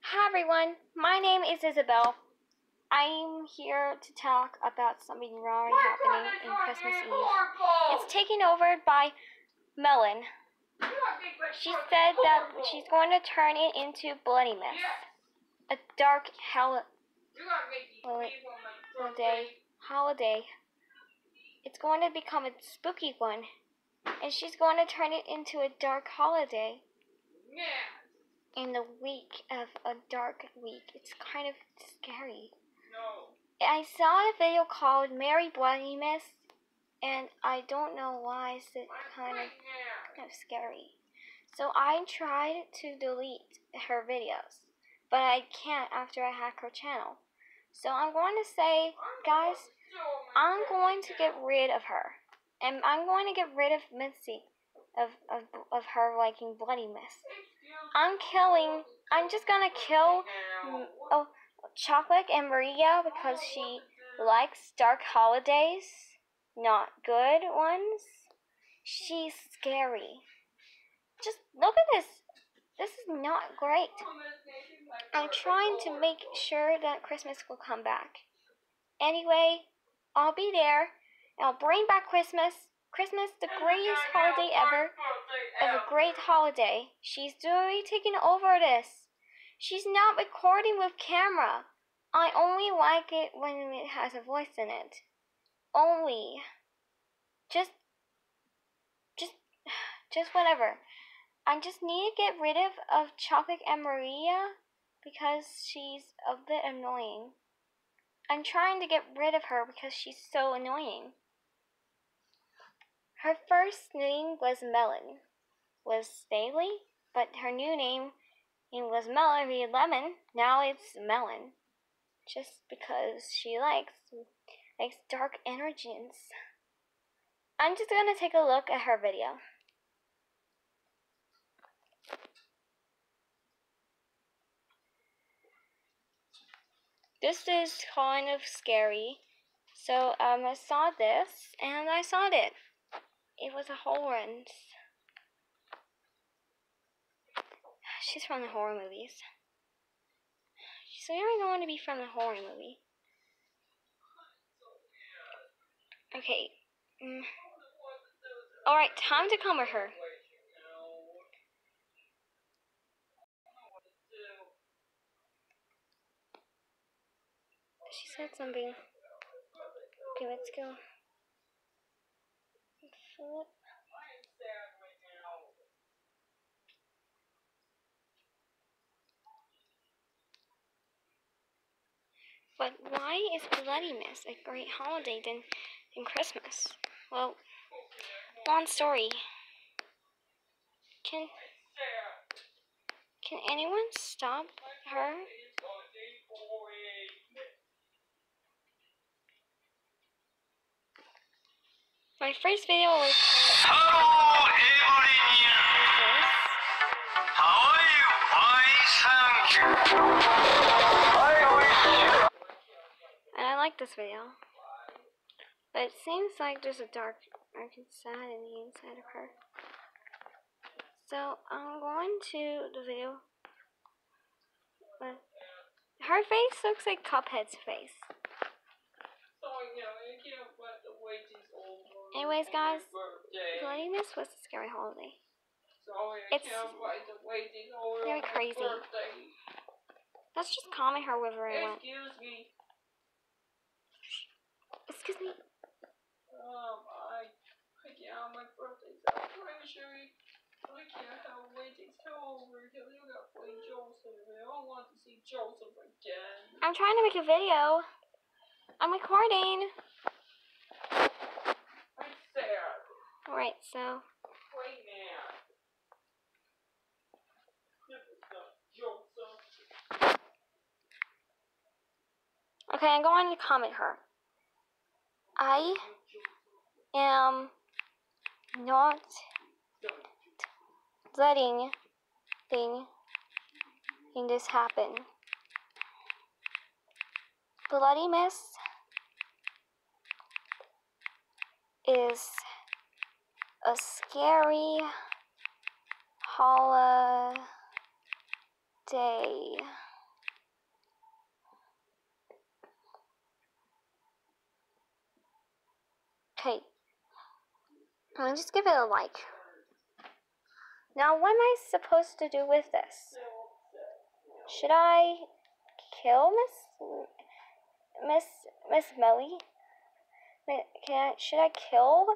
Hi everyone, my name is Isabel. I'm here to talk about something wrong happening in Christmas Eve. It's taken over by Melon. She said that she's going to turn it into Bloodymas, a dark hell holiday. Holiday. It's going to become a spooky one, and she's going to turn it into a dark holiday in the week of a dark week. It's kind of scary. No. I saw a video called Mary Bloodymas, and I don't know why it's kind of, kind of scary. So I tried to delete her videos, but I can't after I hack her channel. So I'm going to say, guys, I'm going to get rid of her. And I'm going to get rid of Missy, of, of, of her liking Bloodymas. I'm killing, I'm just gonna kill oh, Chocolate and Maria because she likes dark holidays, not good ones. She's scary. Just look at this. This is not great. I'm trying to make sure that Christmas will come back. Anyway, I'll be there. I'll bring back Christmas. Christmas, the greatest holiday ever. Of a great holiday. She's really taking over this. She's not recording with camera. I only like it when it has a voice in it. Only. Just, just, just whatever. I just need to get rid of, of Chocolate and Maria because she's a bit annoying. I'm trying to get rid of her because she's so annoying. Her first name was Melon, was Staley, but her new name was Melody Lemon. Now it's Melon, just because she likes likes dark energies. I'm just gonna take a look at her video. This is kind of scary. So um, I saw this and I saw it. It was a horror. She's from the horror movies. So you're going to be from the horror movie. Okay. Mm. Alright, time to come with her. She said something. Okay, let's go. Flip. But why is Bloodymas a great holiday than, than Christmas? Well, long story. Can can anyone stop her? My first video was. Hello, everyone. How are you? Fine, thank you. Like this video. But it seems like there's a dark, dark inside in the inside of her. So I'm going to the video. Her face looks like Cuphead's face. Anyways, guys, Bloodymas was a scary holiday. It's very crazy. Let's just comment her wherever I. Excuse me. Excuse me. Um, I, I can't. My birthday's sure I can't have waiting till over because you gotta play Joseph. I don't want to see Joseph again. I'm trying to make a video. I'm recording. I'm sad. Alright, so Play man. This is not okay, I'm going to comment her. I am not letting thing in this happen. Bloodymas is a scary holiday Okay. I'll just give it a like. Now, what am I supposed to do with this? Should I kill Miss Miss Miss Melly? Can I, should I kill?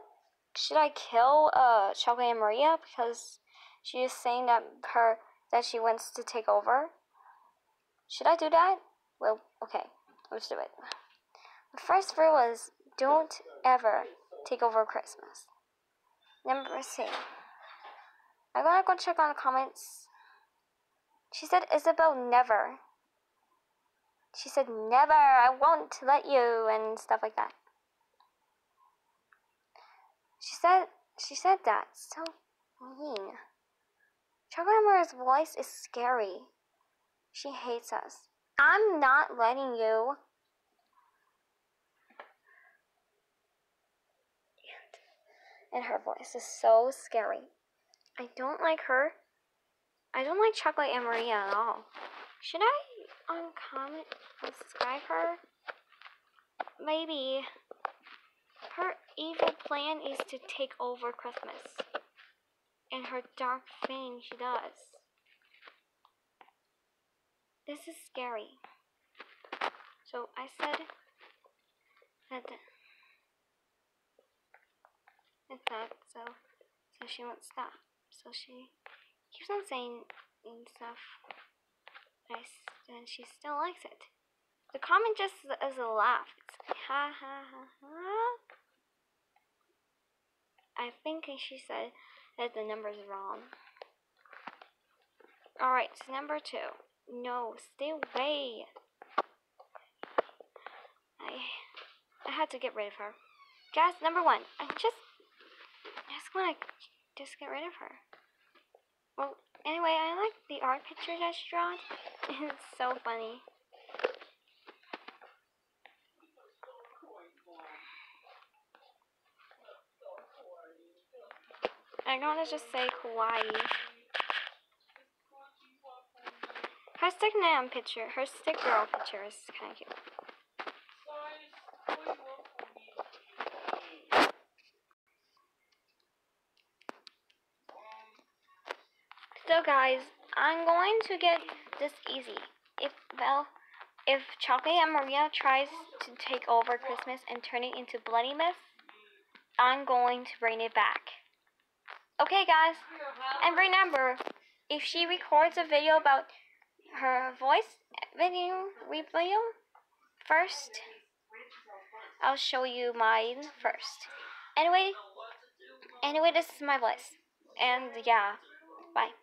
Should I kill uh Chocolate and Maria because she is saying that her that she wants to take over? Should I do that? Well, okay, let's do it. The first rule is don't ever take over Christmas. Number six. I'm gonna go check on the comments. She said Isabel never. She said never, I won't let you and stuff like that. She said she said that so mean. Chocolate voice is scary. She hates us. I'm not letting you. And her voice is so scary. I don't like her. I don't like Chocolate and Maria at all. Should I um, uncomment subscribe her? Maybe. Her evil plan is to take over Christmas. And her dark thing she does. This is scary. So I said that it's that so so she won't stop. So she keeps on saying stuff. And she still likes it. The comment just is a laugh. It's ha ha ha ha. I think she said that the number's wrong. Alright, so number two. No, stay away. I I had to get rid of her. Guys, number one. I just I just wanna just get rid of her. Well, anyway, I like the art picture that she drawn. It's so funny. I'm gonna just say kawaii. Her stick man picture, her stick girl picture is kind of cute. So guys, I'm going to get this easy. If well, if Chocolate and Maria tries to take over Christmas and turn it into Bloodymas, I'm going to bring it back. Okay, guys. And remember, if she records a video about her voice video video first, I'll show you mine first. Anyway, anyway, this is my voice. And yeah, bye.